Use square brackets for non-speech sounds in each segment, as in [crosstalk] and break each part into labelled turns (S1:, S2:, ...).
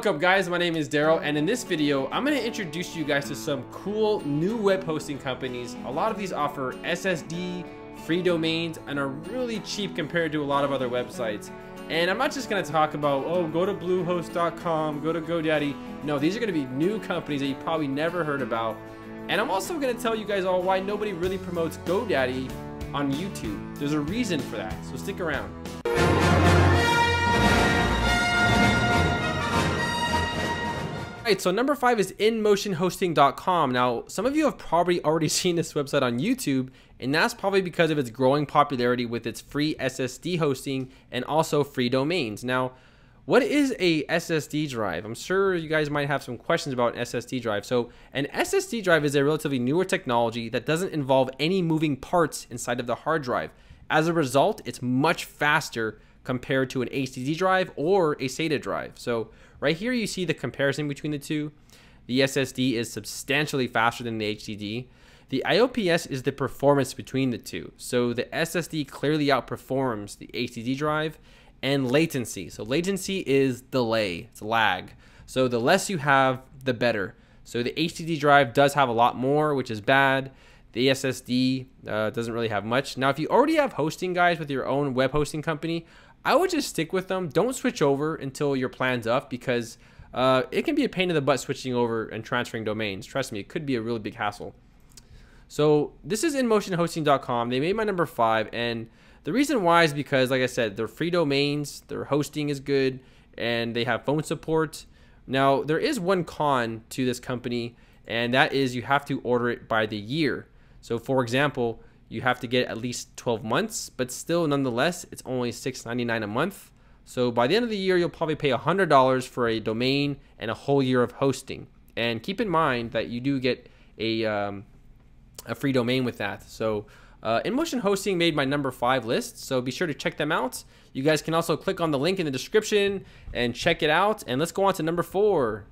S1: Welcome guys, my name is Darrel and in this video I'm going to introduce you guys to some cool new web hosting companies. A lot of these offer SSD, free domains, and are really cheap compared to a lot of other websites. And I'm not just going to talk about, oh, go to bluehost.com, go to GoDaddy. No, these are going to be new companies that you probably never heard about. And I'm also going to tell you guys all why nobody really promotes GoDaddy on YouTube. There's a reason for that, so stick around. Right, so number five is InMotionHosting.com. Now, some of you have probably already [laughs] seen this website on YouTube, and that's probably because of its growing popularity with its free SSD hosting and also free domains. Now, what is a SSD drive? I'm sure you guys might have some questions about an SSD drive. So, an SSD drive is a relatively newer technology that doesn't involve any moving parts inside of the hard drive. As a result, it's much faster compared to an HDD drive or a SATA drive. So right here you see the comparison between the two. The SSD is substantially faster than the HDD. The IOPS is the performance between the two. So the SSD clearly outperforms the HDD drive and latency. So latency is delay, it's lag. So the less you have, the better. So the HDD drive does have a lot more, which is bad. The SSD uh, doesn't really have much. Now, if you already have hosting guys with your own web hosting company, I would just stick with them. Don't switch over until your plan's up because uh, it can be a pain in the butt switching over and transferring domains. Trust me, it could be a really big hassle. So this is InMotionHosting.com. They made my number five, and the reason why is because, like I said, they're free domains, their hosting is good, and they have phone support. Now there is one con to this company, and that is you have to order it by the year. So, for example, you have to get at least 12 months, but still, nonetheless, it's only $6.99 a month. So by the end of the year, you'll probably pay $100 for a domain and a whole year of hosting. And keep in mind that you do get a, um, a free domain with that. So uh, InMotion Hosting made my number five list, so be sure to check them out. You guys can also click on the link in the description and check it out. And let's go on to number four.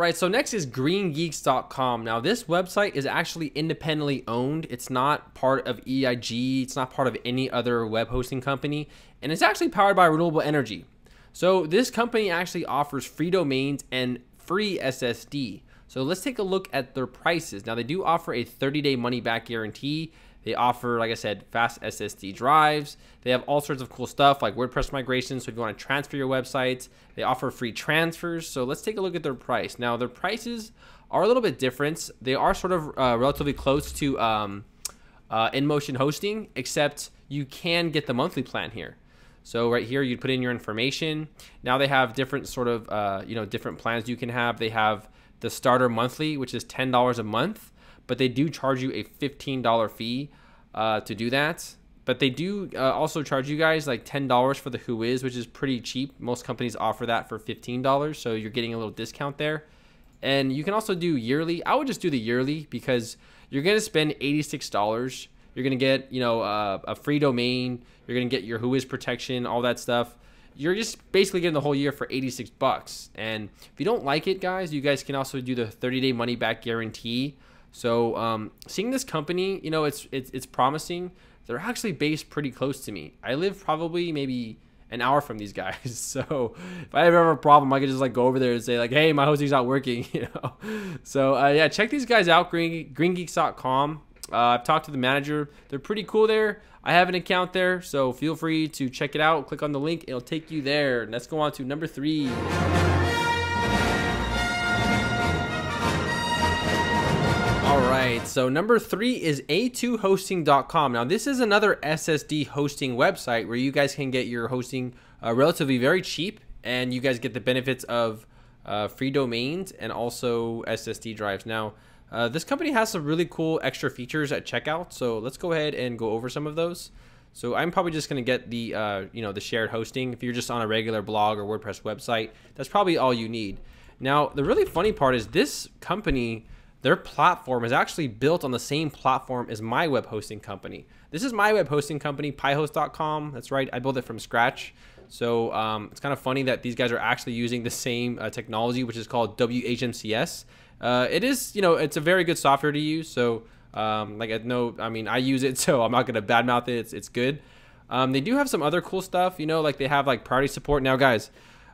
S1: Right, so next is greengeeks.com. Now, this website is actually independently owned. It's not part of EIG, it's not part of any other web hosting company, and it's actually powered by renewable energy. So, this company actually offers free domains and free SSD. So, let's take a look at their prices. Now, they do offer a 30 day money back guarantee. They offer, like I said, fast SSD drives. They have all sorts of cool stuff like WordPress migration. So if you want to transfer your websites, they offer free transfers. So let's take a look at their price. Now their prices are a little bit different. They are sort of uh, relatively close to um, uh, InMotion hosting, except you can get the monthly plan here. So right here, you put in your information. Now they have different sort of, uh, you know, different plans you can have. They have the starter monthly, which is $10 a month but they do charge you a $15 fee uh, to do that. But they do uh, also charge you guys like $10 for the Whois, which is pretty cheap. Most companies offer that for $15, so you're getting a little discount there. And you can also do yearly. I would just do the yearly because you're going to spend $86. You're going to get, you know, uh, a free domain. You're going to get your Whois protection, all that stuff. You're just basically getting the whole year for 86 bucks. And if you don't like it, guys, you guys can also do the 30-day money-back guarantee so um, seeing this company, you know, it's, it's it's promising. They're actually based pretty close to me. I live probably maybe an hour from these guys. [laughs] So if I ever have a problem, I could just like go over there and say like, "Hey, my hosting's not working," [laughs] you know. So uh, yeah, check these guys out. Green GreenGeeks.com. Uh, I've talked to the manager. They're pretty cool there. I have an account there, so feel free to check it out. Click on the link; it'll take you there. Let's go on to number three. So number three is a2hosting.com. Now, this is another SSD hosting website where you guys can get your hosting uh, relatively very cheap, and you guys get the benefits of uh, free domains and also SSD drives. Now, uh, this company has some really cool extra features at checkout, so let's go ahead and go over some of those. So I'm probably just going to get the uh, you know the shared hosting. If you're just on a regular blog or WordPress website, that's probably all you need. Now, the really funny part is this company their platform is actually built on the same platform as my web hosting company. This is my web hosting company, piehost.com. That's right, I built it from scratch. So um, it's kind of funny that these guys are actually using the same uh, technology, which is called WHMCS. Uh, it is, you know, it's a very good software to use. So, um, like, I know, I mean, I use it, [laughs] so I'm not going to badmouth it. It's, it's good. Um, they do have some other cool stuff, you know, like they have like priority support. Now, guys,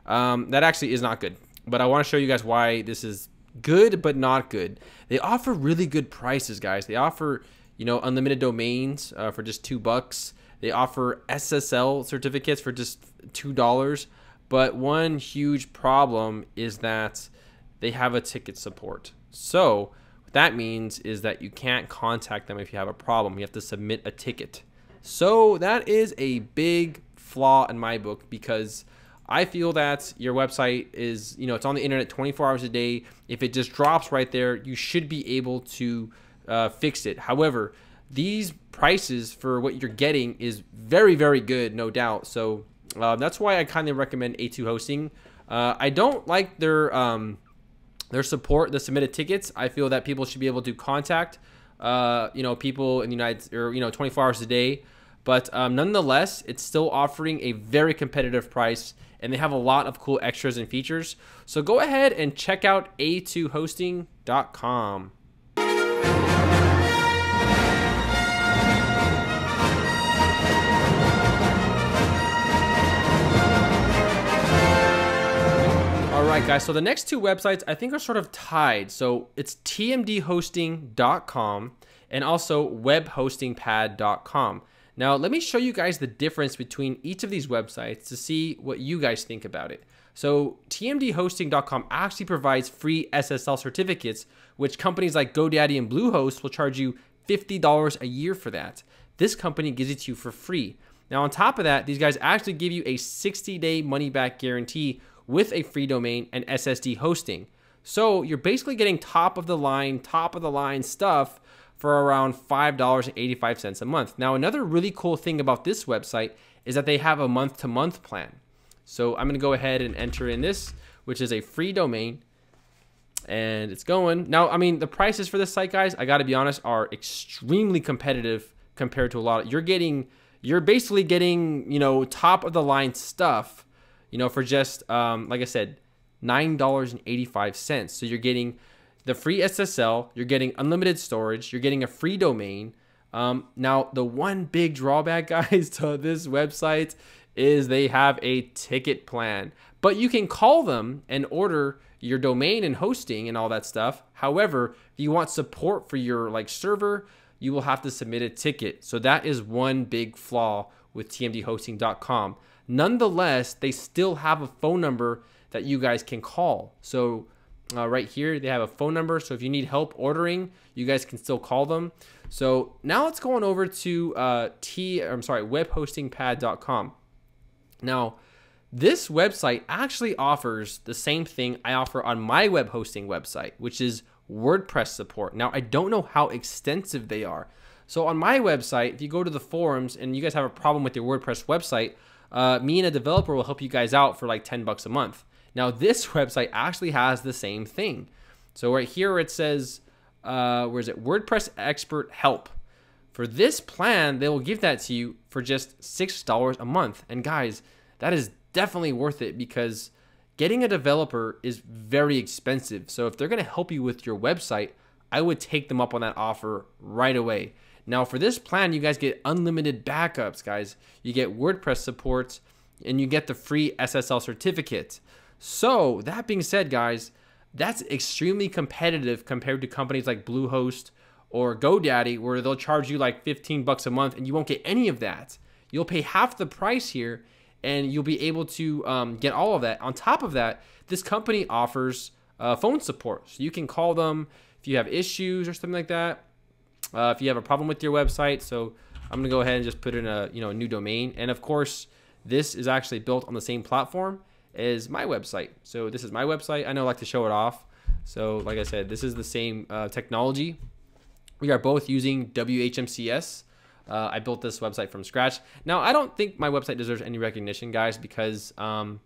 S1: um, that actually is not good, but I want to show you guys why this is good but not good. They offer really good prices, guys. They offer, you know, unlimited domains uh, for just two bucks. They offer SSL certificates for just two dollars. But one huge problem is that they have a ticket support. So what that means is that you can't contact them if you have a problem. You have to submit a ticket. So that is a big flaw in my book because I feel that your website is, you know, it's on the internet 24 hours a day. If it just drops right there, you should be able to uh, fix it. However, these prices for what you're getting is very, very good, no doubt. So uh, that's why I kindly recommend A2 Hosting. Uh, I don't like their um, their support, the submitted tickets. I feel that people should be able to contact, uh, you know, people in the United or you know, 24 hours a day. But um, nonetheless, it's still offering a very competitive price and they have a lot of cool extras and features. So go ahead and check out a2hosting.com. All right, guys. So the next two websites I think are sort of tied. So it's tmdhosting.com and also webhostingpad.com. Now, let me show you guys the difference between each of these websites to see what you guys think about it. So, tmdhosting.com actually provides free SSL certificates, which companies like GoDaddy and Bluehost will charge you $50 a year for that. This company gives it to you for free. Now, on top of that, these guys actually give you a 60 day money back guarantee with a free domain and SSD hosting. So, you're basically getting top of the line, top of the line stuff for around $5.85 a month. Now, another really cool thing about this website is that they have a month to month plan. So I'm going to go ahead and enter in this, which is a free domain. And it's going. Now, I mean, the prices for this site, guys, I got to be honest, are extremely competitive compared to a lot. Of, you're getting, you're basically getting, you know, top of the line stuff, you know, for just, um, like I said, $9.85. So you're getting the free SSL, you're getting unlimited storage, you're getting a free domain. Um, now, the one big drawback, [laughs] guys, to this website is they have a ticket plan, but you can call them and order your domain and hosting and all that stuff. However, if you want support for your like server, you will have to submit a ticket. So that is one big flaw with tmdhosting.com. Nonetheless, they still have a phone number that you guys can call. So uh, right here. They have a phone number, so if you need help ordering, you guys can still call them. So now let's go on over to uh, T. I'm sorry, webhostingpad.com. Now, this website actually offers the same thing I offer on my web hosting website, which is WordPress support. Now, I don't know how extensive they are. So on my website, if you go to the forums and you guys have a problem with your WordPress website, uh, me and a developer will help you guys out for like 10 bucks a month. Now, this [laughs] website actually has the same thing. So right here it says, uh, where is it? WordPress Expert Help. For this plan, they will give that to you for just $6 a month. And guys, that is definitely worth it because getting a developer is very expensive. So if they're going to help you with your website, I would take them up on that offer right away. Now, for this plan, you guys get unlimited backups, guys. You get WordPress support and you get the free SSL certificate. So, that being said, guys, that's extremely competitive compared to companies like Bluehost or GoDaddy, where they'll charge you like 15 bucks a month and you won't get any of that. You'll pay half the price here and you'll be able to um, get all of that. On top of that, this company offers uh, phone support. So you can call them if you have issues or something like that. Uh, if you have a problem with your website. So I'm gonna go ahead and just put in a you know a new domain. And of course, this is actually built on the same platform is my website. So this is my website. I know I like to show it off. So like I said, this is the same uh, technology. We are both using WHMCS. Uh, I built this website from scratch. Now I don't think my website deserves any recognition, guys, because um,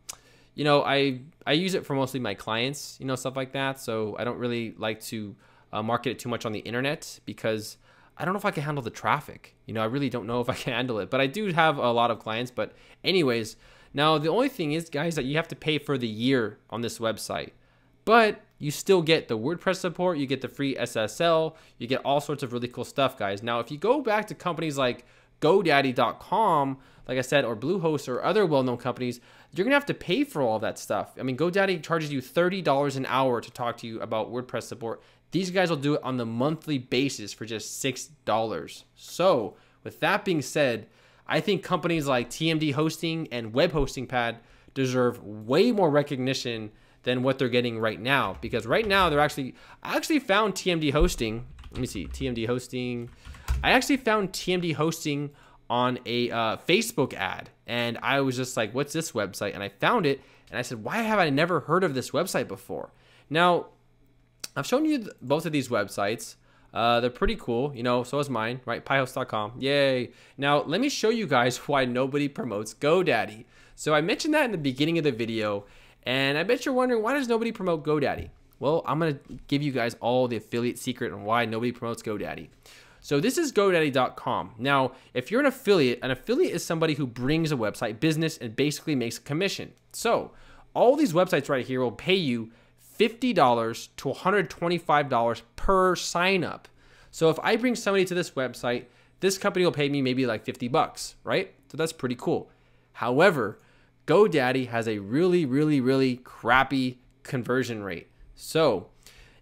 S1: you know I I use it for mostly my clients, you know stuff like that. So I don't really like to uh, market it too much on the internet because I don't know if I can handle the traffic. You know I really don't know if I can handle it. But I do have a lot of clients. But anyways, now, the only thing is, guys, that you have to pay for the year on this website. But you still get the WordPress support, you get the free SSL, you get all sorts of really cool stuff, guys. Now, if you go back to companies like GoDaddy.com, like I said, or Bluehost or other well-known companies, you're gonna have to pay for all that stuff. I mean, GoDaddy charges you $30 an hour to talk to you about WordPress support. These guys will do it on the monthly basis for just $6. So, with that being said, I think companies like TMD Hosting and Web Hosting Pad deserve way more recognition than what they're getting right now because right now they're actually I actually found TMD Hosting. Let me see, TMD Hosting. I actually found TMD Hosting on a uh, Facebook ad and I was just like, what's this website? And I found it and I said, why have I never heard of this website before? Now, I've shown you both of these websites. Uh, they're pretty cool, you know, so is mine, right? Piehost.com. Yay. Now, let me show you guys [laughs] why nobody promotes GoDaddy. So I mentioned that in the beginning of the video, and I bet you're wondering, why does nobody promote GoDaddy? Well, I'm going to give you guys all the affiliate secret and why nobody promotes GoDaddy. So this is GoDaddy.com. Now, if you're an affiliate, an affiliate is somebody who brings a website business and basically makes a commission. So all these websites right here will pay you $50 to $125 per sign up. So if I bring somebody to this website, this company will pay me maybe like 50 bucks, right? So that's pretty cool. However, GoDaddy has a really, really, really crappy conversion rate. So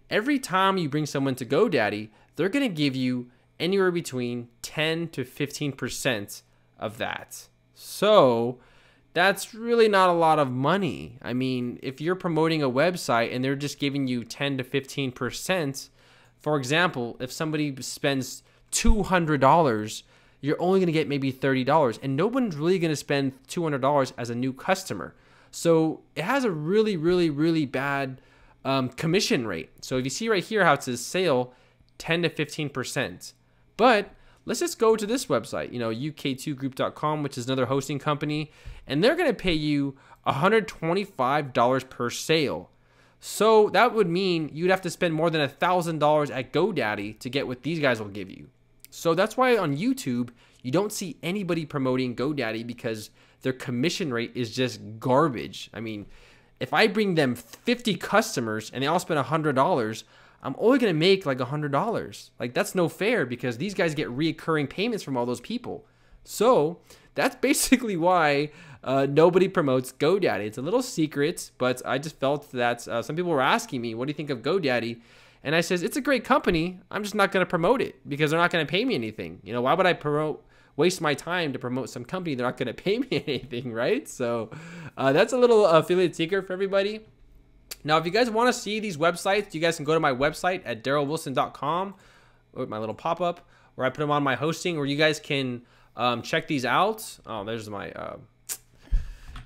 S1: every time you bring someone to GoDaddy, they're going to give you anywhere between 10 to 15% of that. So that's really not a lot of money. I mean, if you're promoting a website and they're just giving you 10 to 15%, for example, if somebody spends $200, you're only going to get maybe $30 and no one's really going to spend $200 as a new customer. So it has a really, really, really bad um, commission rate. So if you see right here how it says sale, 10 to 15%. But let's just go to this website, you know, uk2group.com, which is another hosting company, and they're going to pay you $125 per sale. So that would mean you'd have to spend more than $1,000 at GoDaddy to get what these guys will give you. So that's why on YouTube, you don't see anybody promoting GoDaddy because their commission rate is just garbage. I mean, if I bring them 50 customers and they all spend $100, I'm only going to make like $100. Like, that's no fair because these guys get reoccurring payments from all those people. So, that's [laughs] basically why uh, nobody promotes GoDaddy. It's a little secret, but I just felt that uh, some people were asking me, What do you think of GoDaddy? And I says, It's a great company. I'm just not going to promote it because they're not going to pay me anything. You know, why would I promote? waste my time to promote some company they're not going [laughs] to pay me [laughs] anything right so uh, that's a little affiliate secret for everybody now, if you guys want to see these websites, you guys can go to my website at darrelwilson.com, my little pop up where I put them on my hosting where you guys can um, check these out. Oh, there's my. Uh,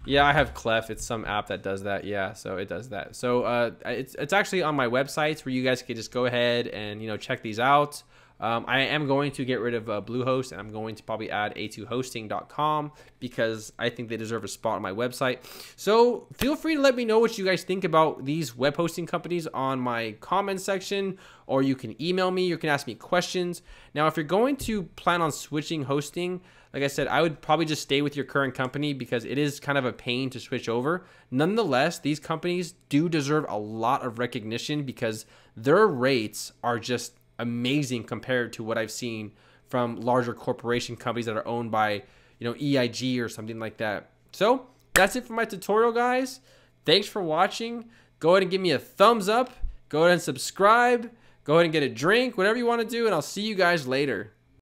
S1: yeah, I have Clef. It's some app that does that. Yeah, so it does that. So uh, it's, it's actually on my websites where you guys can just go ahead and you know check these out. Um, I am going to get rid of uh, Bluehost and I'm going to probably add a2hosting.com because I think they deserve a spot on my website. So feel free to let me know what you guys think about these web hosting companies on my comment section, or you can email me, you can ask me questions. Now, if you're going to plan on switching hosting, like I said, I would probably just stay with your current company because it is kind of a pain to switch over. Nonetheless, these companies do deserve a lot of recognition because their rates are just amazing compared to what I've seen from larger corporation companies that are owned by, you know, EIG or something like that. So that's it for my tutorial, guys. Thanks for watching. Go ahead and give me a thumbs up. Go ahead and subscribe. Go ahead and get a drink, whatever you want to do, and I'll see you guys later.